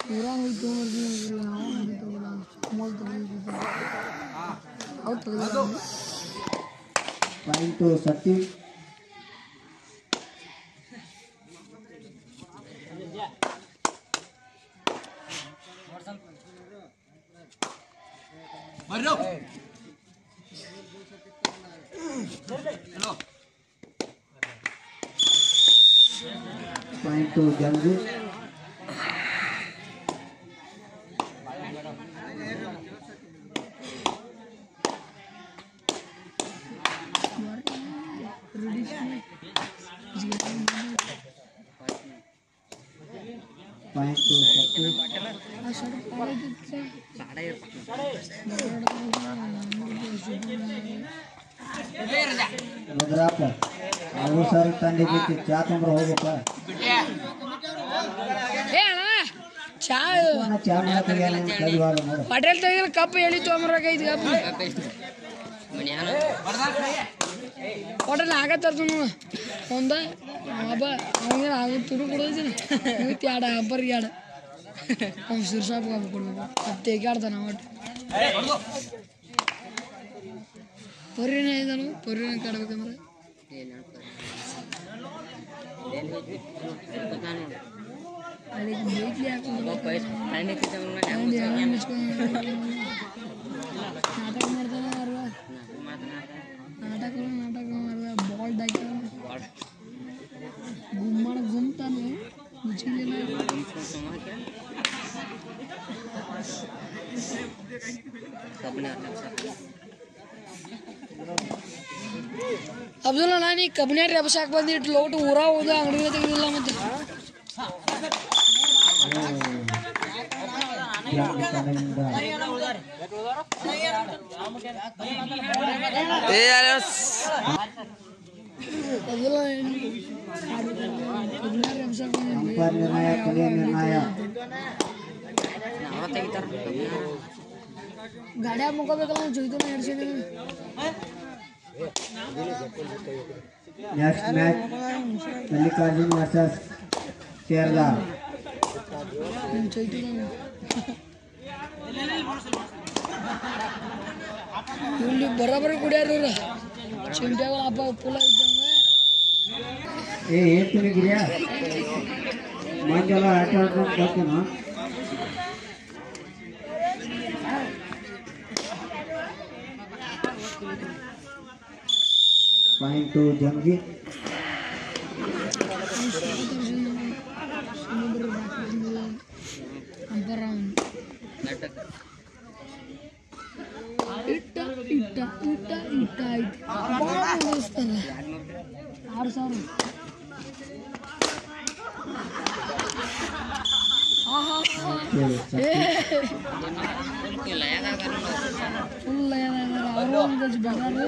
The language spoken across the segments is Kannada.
पूरा हुई तो मर्ज़ी में ना हो नहीं तो बोला मोल तो नहीं तो हाँ आउट तो बोला पॉइंट टू सतीश मरो Main tuh ganggu. Main tuh satu. Sarai. Sarai. Rudrappa ಅವ್ರು ಸರ್ ತಂದಿದ್ದಕ್ಕೆ ಚಾ ತೊಂದ್ರೆ ಅಣ್ಣ ಚಾ ಚಾ ಪಟೇಲ್ ತೆಗೆದ್ರೆ ಕಪ್ ಎಳಿ ತೊಗೊಂಬರಕೈತಿ ಕಪ್. ಹೋಟೆಲ್ ಆಗತ್ತರ್ತು ಒಂದ ಹಬ್ಬ ಅವಂಗೇನು ಆಗ ತುಡು ಕೊಡೋದಿಲ್ಲ ಮೂತಿ ಆಡ ಹಬ್ಬರಿಗೆ ಆಡ ಅವ್ನು ಶಿರ್ಸಾಪ್ ಹಬ್ಬ ಕೊಡ್ಬೇಕು ಅದು ತೆಗಾಡ್ತಾನ ಒಟ್ಟು? పొర్రిన ఏదాను పొర్రిన కడపకి మరి? నాటకం ఆడతాను? నాటకం నాటకం ఆడదా? బాల్ డాక్టర్ గుమ్మడ గుమ్తాను मुझे ಗುಮ್ಮಣ ನಾನಿ ಮುಚ್ಚಿಲ್ಲ ಅಬ್ದುಲ್ಲ ನಾನು ಈ ಕಬ್ಬಿನೇಟ್ ರೆಬಸಾಕ್ ಬಂದಿಟ್ಟು ಲೋಟ್ ಊರ ಹೋದ ಅಂಗಡಿಗೆ ತೆಗೆದಿಲ್ಲ ಮತ್ತೆ. ನಿರ್ಣಯ ಕೊನೆಯ ನಿರ್ಣಯ ಗಾಡ್ಯಾಗ ಮುಖಬೇಕಲ್ಲ ಜೊಯ್ದು ಜೊಯ್ತು ನಡೆಸಿದ್ದೀನಿ next match Mallikarjun versus Sherdar ನೀನು ಚೈತು ಇಲ್ಲಿ ಬರೋಬ್ಬರಿ ಕುಡಿಯಾರ ಇವ್ರು ಚಿಂಟ್ಯಾಗಳ ಹಬ್ಬ ಪುಲ ಇದ್ದಂಗೆ ಏ ಹೇಳ್ತೀನಿ ಗಿರಿಯ ಮಂಜೆಲ್ಲ ಆಟ ಆಡ್ಕೊಂಡು ಬರ್ತೀನೋ ಪಾಯಿಂಟು ಜಂಗಿ ಸಮುದ್ರ ಅಂಬರ ಇಟ್ಟ ಇಟ್ಟ ಇಟ್ಟ ಇಟ್ಟ ಆಯ್ತು ಭಾಳ ಉಳಿಸ್ತಾನೆ ಆರು ಸಾವಿರ ಆಹಾ ಏ ಫುಲ್ ಏನಾದ್ರು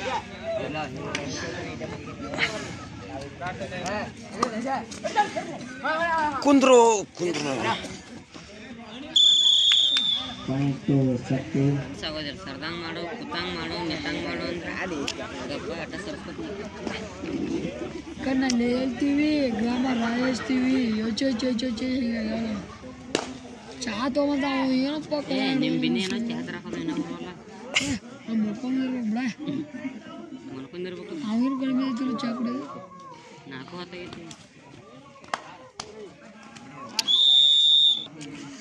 ಕುಂದ್ರು ಕುಂದ್ರು ಪಾಯಿಂಟು ಸತ್ತಿ ಸಹೋದರ ಸರ್ದಂಗ್ ಮಾಡು ಕುತ್ತಂಗ್ ಮಾಡು ಮೆತ್ತಂಗ್ ಮಾಡು ಅಂದ್ರೆ ಗಪ್ಪ ಅಟ ಸರ್ಸ್ಕೊತ ಕಣ್ಣಲ್ಲಿ ಹೇಳ್ತೀವಿ ಗ್ರಾಮರ್ ರಾಯಿಸ್ತೀವಿ ಯೋಚೆ ಯೋಚೆ ಯೋಚೆ ಯೋಚೆ ಹೀಗೆಲ್ಲ ಚಾ ತೊಗೊಂಡ ಏನಪ್ಪ ಏ ನಿಮ್ಮ ಬಿನ್ನಿ ಏನೋ ಚಹದ್ರ ಹಾಕೋದು ಏನೋ ಬರೋಲ್ಲ ಮುಕ್ಕೊಂಡಿರ್ಬೇಕು ಬಿಡ ಮಲ್ಕೊಂಡಿರ್ಬೇಕು ಅವ್ರು ಕಡಿಮೆ ಐತಿಲ್ಲ ಚಾ ಕುಡಿಯೋದು ನಾಲ್ಕು ಹೊತ್ತಾಗೈತಿ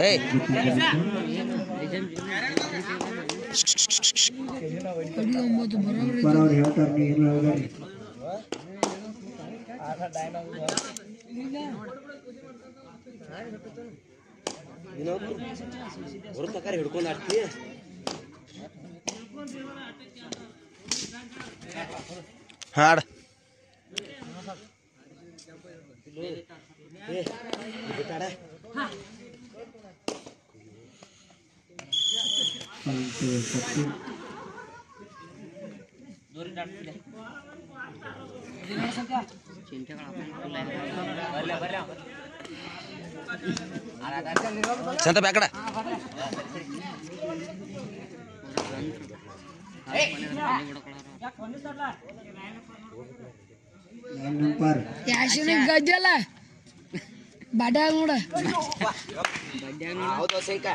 ಏಯ್ ಕಡಿ ಒಂಬತ್ತು ಬರೋಬ್ರಿ ನಂಬರ್ ಅವ್ರು ಹೇಳ್ತಾರೆ ನೀವು ಏನು ಹೇಳ್ಬೇಡಿ ಹಾಡು ಒಂದು ಹೌದು ಸಂತೆ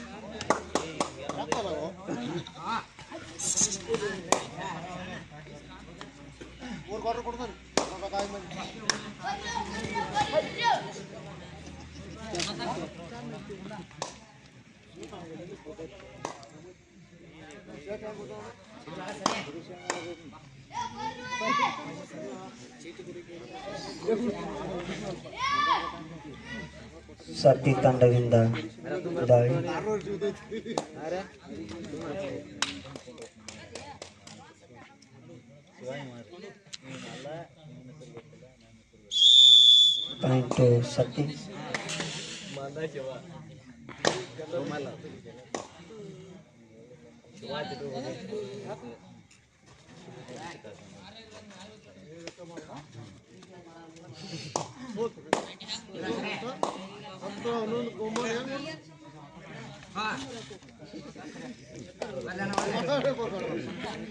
ಸತಿ ಪಾಯಿಂಟು ಸತಿ ಸತಿ ತಂಡದಿಂದ ದಾಳಿ ಪಾಯಿಂಟು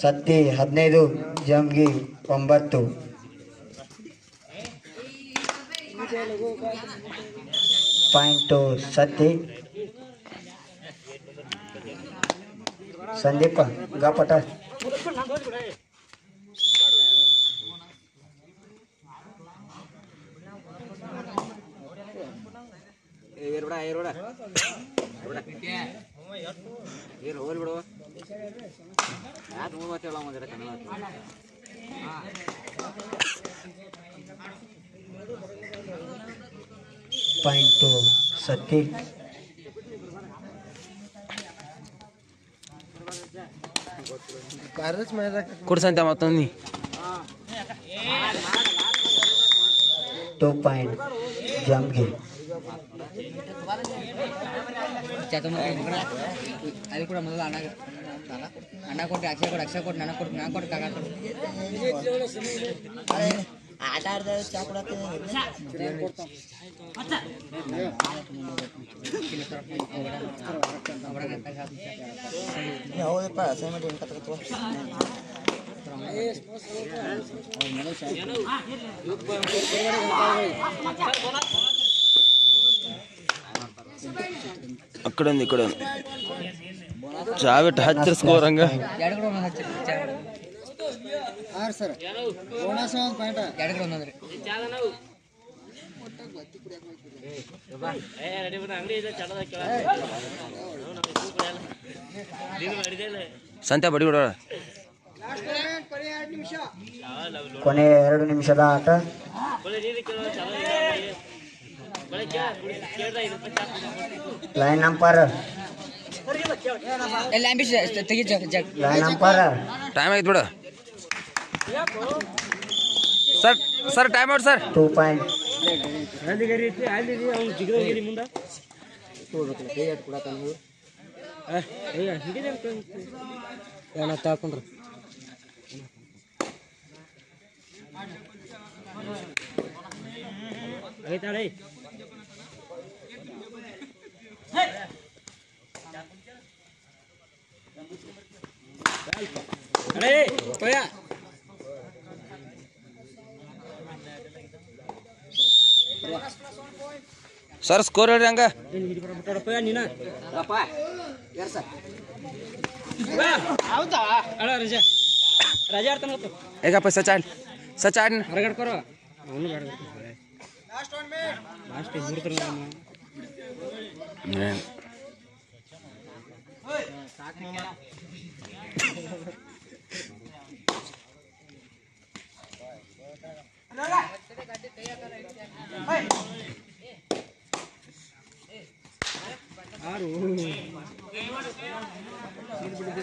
ಸತ್ತಿ ಹದಿನೈದು ಜಮ್ಗಿ ಒಂಬತ್ತು. ಪಾಯಿಂಟು ಸತ್ತಿ. ಸಂದೀಪ ಗಾಪಟ. Pintu setik. Kurusan tamatan ni topain jamge jatuh ಕೊಡ್ಸಂತ ಮತ್ತೊಂದು ನೀ ಟೂ ಪಾಯಿಂಟ್ ಜಮ್ಗಿ అది కూడా మొదలు అన్న అన్న కొట్టి అక్షయ కొట్టి అక్షయ కొట్టి నన్న కొట్టి నా కొట్టి కాకా కొట్టి ಆಟ ಆಡ್ದೆ ಚಾ ಕೊಡಕ್ಕೆ ಹೌದಪ್ಪ ಅಸೈನ್ಮೆಂಟ್ ಏನು ಕತ್ಕತ್ವ ಆ ಕಡೆ ಒಂದು ಈ ಕಡೆ ಒಂದು ಚಾ ಬಿಟ್ಟು ಹಚ್ಚಿರ ಸ್ಕೋರ್ ಹಂಗ ಸಂತೆ ಬಡಿ ಕೊನೆ ಎರಡು ನಿಮಿಷದ ಆಟ. ಲೈನ್ ನಂಬರ್ ಎಲ್ಲ ಅಂಬಿಷ ತೆಗಿ ಜಗ್ ಜಗ್ ಲೈನ್ ನಂಬರ್ ಟೈಮ್ ಆಯ್ತು ಬಿಡು sir sir time out sir two point sir score ಹೇಳ್ರಿ ಹಂಗ ಹೇಗಪ್ಪ ಸಚ್ ಆಡ್ ಸಚ್ ಆಡ್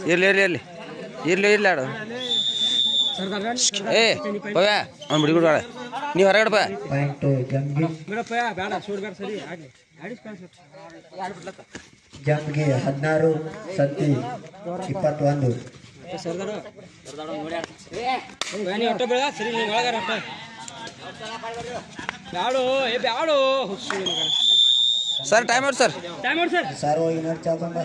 ಇರ್ಲಿ ಇರ್ಲಿ ಇರ್ಲಿ ಇರ್ಲಿ ಇರ್ಲಿ ಆಡು ಏ ಪವ್ಯ ಅವ್ನು ಬಿಡಿ ಬಿಡು ನೀವು ಹೊರಗಡೆ ಬಾ ಪಾಯಿಂಟ್ ಜಮ್ಗಿ ಜಮ್ಗಿ ಹದಿನಾರು ಸತ್ತಿ ಇಪ್ಪತ್ತೊಂದು. ಸರ್ ಟೈಮ್ ಔಟ್ ಸರ್ ಸಾರು ಹೋಗಿ ನೋಡಿ ಚಾ ಬಂದ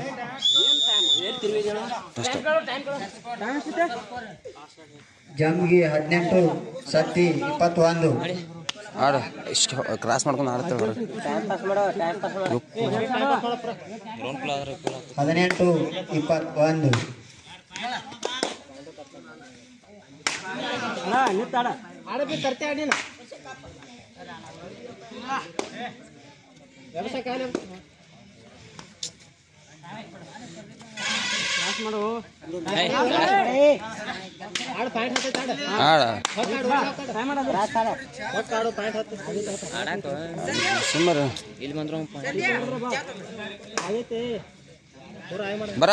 ಜಮ್ಗಿ ಹದಿನೆಂಟು ಸತ್ತಿ ಇಪ್ಪತ್ತೊಂದು. ಆಡು ಇಷ್ಟು ಕ್ರಾಸ್ ಮಾಡ್ಕೊಂಡು ಆಡ್ತೇವೆ ಹೊರಗೆ ಹದಿನೆಂಟು ಇಪ್ಪತ್ತೊಂದು. ಆಡ ಸುಮ್ಮರು. ಇಲ್ಲಿ ಬಂದ್ರು ಬರ.